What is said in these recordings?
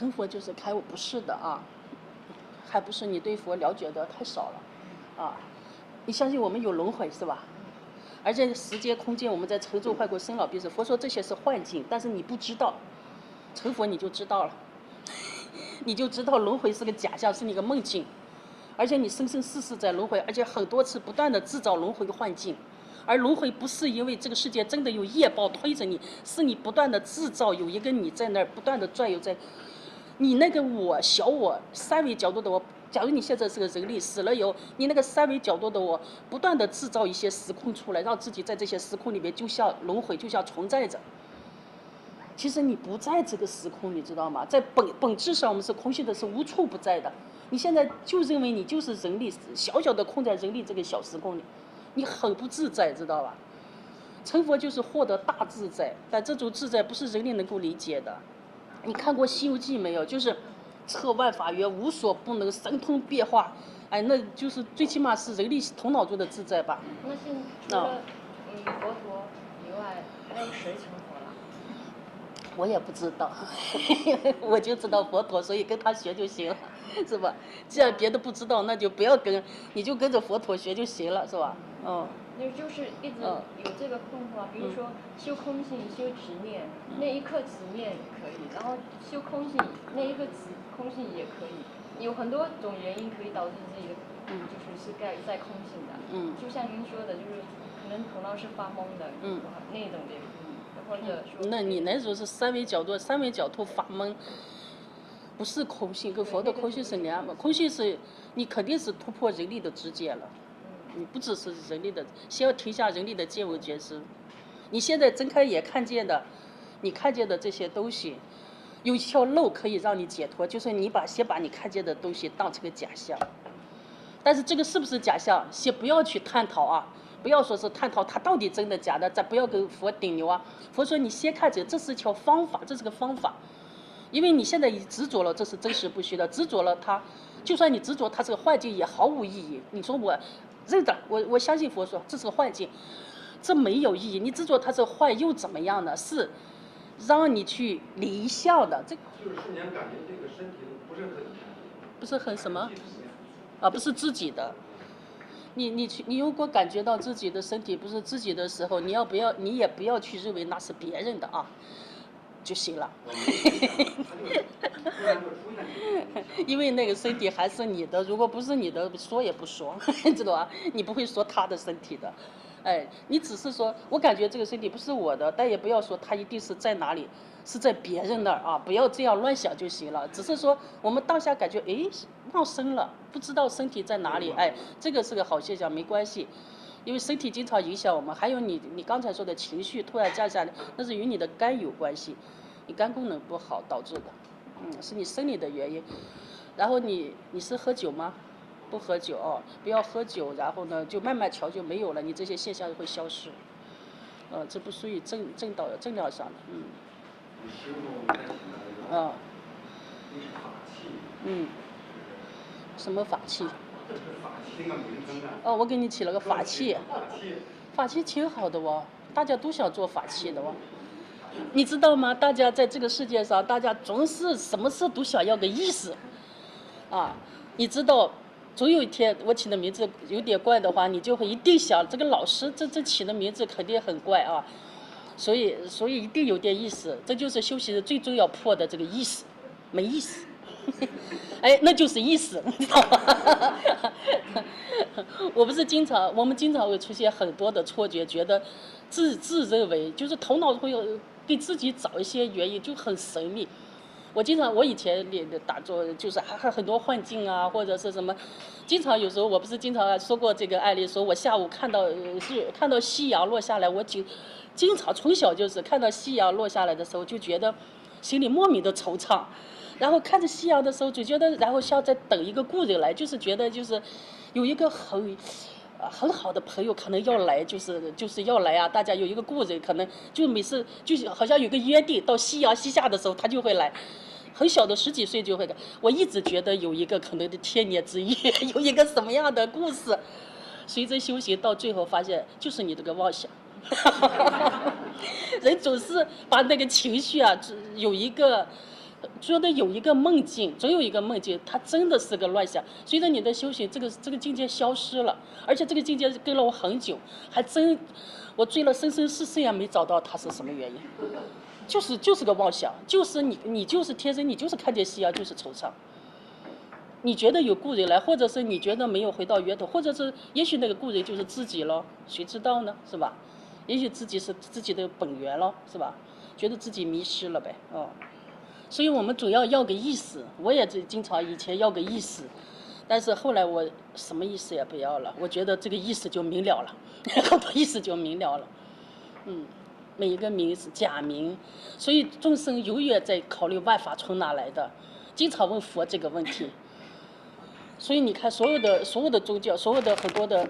成佛就是开悟，不是的啊，还不是你对佛了解的太少了，啊，你相信我们有轮回是吧？而且时间空间我们在成住坏过生老病死，佛说这些是幻境，但是你不知道，成佛你就知道了，你就知道轮回是个假象，是你个梦境，而且你生生世世在轮回，而且很多次不断的制造轮回的幻境。而轮回不是因为这个世界真的有业报推着你，是你不断的制造有一个你在那儿不断的转悠在，你那个我小我三维角度的我，假如你现在是个人力死了以后，你那个三维角度的我不断的制造一些时空出来，让自己在这些时空里面就像轮回，就像存在着。其实你不在这个时空，你知道吗？在本本质上我们是空性的，是无处不在的。你现在就认为你就是人力，小小的空在人力这个小时空里。你很不自在，知道吧？成佛就是获得大自在，但这种自在不是人力能够理解的。你看过《西游记》没有？就是策万法缘，无所不能，神通变化。哎，那就是最起码是人力头脑中的自在吧。那现除了嗯佛陀以外，还有谁成佛了？我也不知道，我就知道佛陀，所以跟他学就行了。是吧？既然别的不知道，那就不要跟，你就跟着佛陀学就行了，是吧？嗯。那就是一直有这个困惑，比如说修空性、修执念，那一刻执念可以，然后修空性，那一刻执空性也可以，有很多种原因可以导致自己的，就是是盖在空性的。嗯。就像您说的，就是可能头脑是发懵的，嗯，那种的，或者说。那你那时候是三维角度，三维角度发懵。不是空性，跟佛的空性是两嘛？空性是，你肯定是突破人力的直接了，你不只是人力的，先要停下人力的见闻觉知。你现在睁开眼看见的，你看见的这些东西，有一条路可以让你解脱，就是你把先把你看见的东西当成个假象。但是这个是不是假象，先不要去探讨啊，不要说是探讨它到底真的假的，咱不要跟佛顶牛啊。佛说你先看这，这是一条方法，这是个方法。因为你现在已执着了，这是真实不虚的。执着了，它就算你执着，它是个幻境也毫无意义。你说我认的，我我相信佛说这是个幻境，这没有意义。你执着它是坏又怎么样呢？是让你去离相的。这就是瞬间感觉这个身体不是很不是很什么啊？不是自己的。你你去，你如果感觉到自己的身体不是自己的时候，你要不要？你也不要去认为那是别人的啊。就行了，因为那个身体还是你的，如果不是你的，说也不说，知道吧？你不会说他的身体的，哎，你只是说，我感觉这个身体不是我的，但也不要说他一定是在哪里，是在别人那儿啊，不要这样乱想就行了。只是说我们当下感觉，哎，冒生了，不知道身体在哪里，哎，这个是个好现象，没关系，因为身体经常影响我们。还有你，你刚才说的情绪突然降下来，那是与你的肝有关系。你肝功能不好导致的，嗯，是你生理的原因。然后你你是喝酒吗？不喝酒哦，不要喝酒。然后呢，就慢慢调就没有了，你这些现象会消失。呃，这不属于正正道正道上的，嗯。啊。嗯。什么法器？哦，我给你起了个法器。法器挺好的哦，大家都想做法器的哦。你知道吗？大家在这个世界上，大家总是什么事都想要个意思，啊，你知道，总有一天我起的名字有点怪的话，你就会一定想这个老师这这起的名字肯定很怪啊，所以所以一定有点意思，这就是修行人最重要破的这个意思，没意思，哎，那就是意思，你知道吗？我不是经常，我们经常会出现很多的错觉，觉得自自认为就是头脑会有。给自己找一些原因就很神秘。我经常，我以前练打坐就是还还很多幻境啊，或者是什么，经常有时候我不是经常说过这个案例，说我下午看到是看到夕阳落下来，我就经常从小就是看到夕阳落下来的时候就觉得心里莫名的惆怅，然后看着夕阳的时候就觉得，然后像在等一个故人来，就是觉得就是有一个很。很好的朋友可能要来，就是就是要来啊！大家有一个故人，可能就每次就好像有个约定，到夕阳西下的时候他就会来。很小的十几岁就会，我一直觉得有一个可能的千年之约，有一个什么样的故事。随着修行到最后发现，就是你这个妄想。人总是把那个情绪啊，有一个觉得有一个梦境，总有一个梦境，它真的是个乱想。随着你的修行，这个这个境界消失了，而且这个境界跟了我很久，还真我追了生生世世也没找到它是什么原因，就是就是个妄想，就是你你就是天生你就是看见夕阳就是惆怅。你觉得有故人来，或者是你觉得没有回到源头，或者是也许那个故人就是自己了，谁知道呢？是吧？也许自己是自己的本源了，是吧？觉得自己迷失了呗，哦。所以我们主要要个意思，我也经经常以前要个意思，但是后来我什么意思也不要了，我觉得这个意思就明了了，很多意思就明了了，嗯，每一个名是假名，所以众生永远在考虑万法从哪来的，经常问佛这个问题。所以你看，所有的所有的宗教，所有的很多的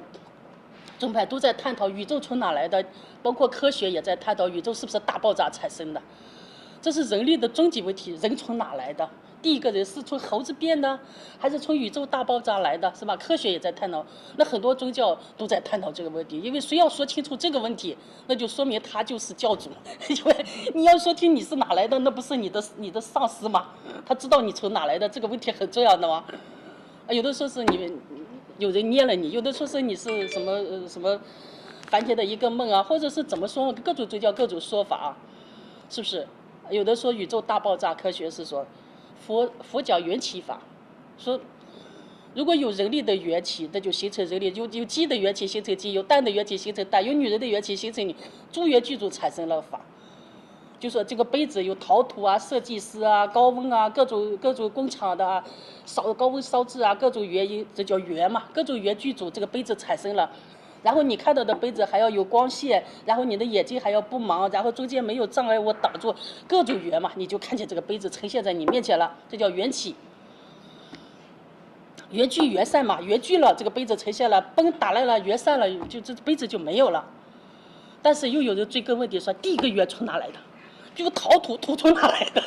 宗派都在探讨宇宙从哪来的，包括科学也在探讨宇宙是不是大爆炸产生的。这是人类的终极问题：人从哪来的？第一个人是从猴子变的，还是从宇宙大爆炸来的？是吧？科学也在探讨，那很多宗教都在探讨这个问题。因为谁要说清楚这个问题，那就说明他就是教主。因为你要说听你是哪来的，那不是你的你的上司吗？他知道你从哪来的，这个问题很重要的吗？有的说是你有人捏了你，有的说是你是什么呃什么凡间的一个梦啊，或者是怎么说各种宗教各种说法啊，是不是？有的说宇宙大爆炸，科学是说佛佛讲缘起法，说如果有人力的缘起，那就形成人力；有有鸡的缘起形成鸡，有蛋的缘起形成蛋，有女人的缘起形成女，诸缘具足产生了法。就说这个杯子有陶土啊、设计师啊、高温啊、各种各种工厂的烧高温烧制啊，各种原因，这叫缘嘛。各种缘具足，这个杯子产生了。然后你看到的杯子还要有光线，然后你的眼睛还要不盲，然后中间没有障碍物挡住，各种缘嘛，你就看见这个杯子呈现在你面前了。这叫缘起。缘聚缘散嘛，缘聚了，这个杯子呈现了；崩打烂了，缘散了，就这杯子就没有了。但是又有人追根问底说，第一个缘从哪来的？就陶土，土从哪来的？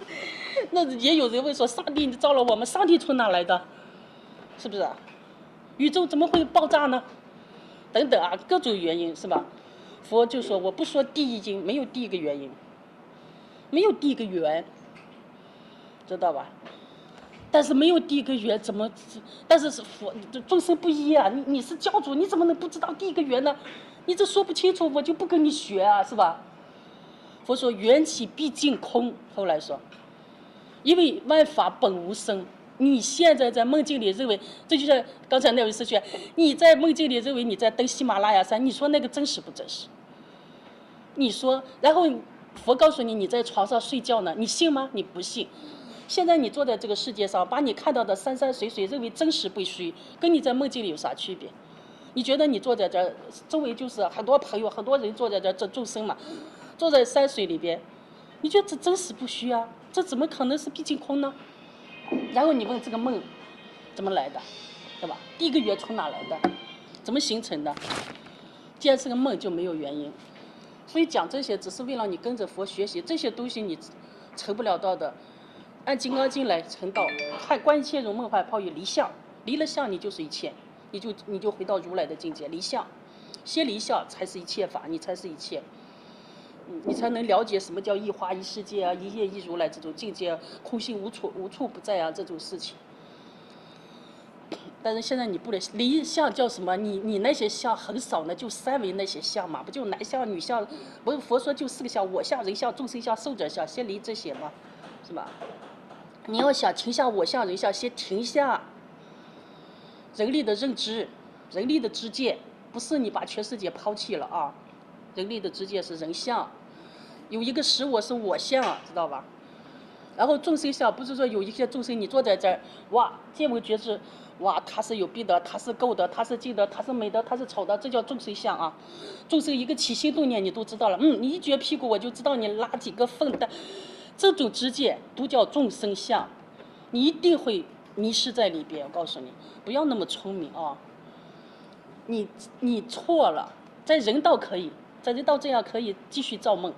那也有人问说，上帝你造了我们，上帝从哪来的？是不是？宇宙怎么会爆炸呢？等等啊，各种原因是吧？佛就说，我不说第一因，没有第一个原因，没有第一个缘，知道吧？但是没有第一个缘，怎么？但是是佛，众生不一啊！你你是教主，你怎么能不知道第一个缘呢？你这说不清楚，我就不跟你学啊，是吧？佛说缘起毕竟空，后来说，因为万法本无生。你现在在梦境里认为，这就像刚才那位师兄，你在梦境里认为你在登喜马拉雅山，你说那个真实不真实？你说，然后佛告诉你你在床上睡觉呢，你信吗？你不信。现在你坐在这个世界上，把你看到的山山水水认为真实不虚，跟你在梦境里有啥区别？你觉得你坐在这，周围就是很多朋友，很多人坐在这，这众生嘛。坐在山水里边，你觉得这真实不虚啊？这怎么可能是毕竟空呢？然后你问这个梦怎么来的，对吧？第一个缘从哪来的？怎么形成的？既然是个梦，就没有原因。所以讲这些，只是为了你跟着佛学习这些东西，你成不了道的。按《金刚经》来成道，看观一切如梦幻泡影，离相，离了相，你就是一切，你就你就回到如来的境界，离相，先离相才是一切法，你才是一切。你才能了解什么叫一花一世界啊，一叶一如来这种境界，空性无处无处不在啊这种事情。但是现在你不能离相叫什么？你你那些相很少呢，就三维那些相嘛，不就男相女相？不是佛说就四个相：我相、人相、众生相、寿者相，先离这些嘛，是吧？你要想停下我相、人相，先停下人力的认知，人力的知见，不是你把全世界抛弃了啊。人类的直接是人相，有一个实我是我相，知道吧？然后众生相不是说有一些众生你坐在这儿，哇，见闻觉知，哇，他是有病的，他是垢的，他是净的，他是美的，他是丑的，这叫众生相啊。众生一个起心动念你都知道了，嗯，你一撅屁股我就知道你拉几个粪的，这种直接都叫众生相，你一定会迷失在里边。我告诉你，不要那么聪明啊，你你错了，在人道可以。反正到这样可以继续造梦，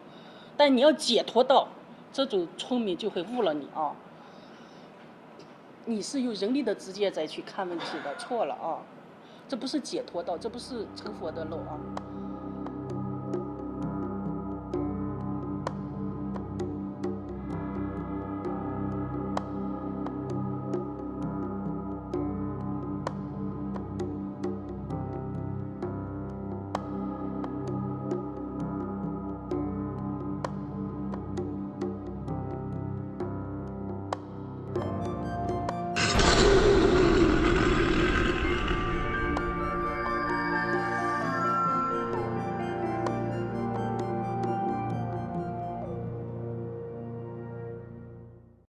但你要解脱到这种聪明就会误了你啊！你是用人力的直接再去看问题的，错了啊！这不是解脱道，这不是成佛的路啊！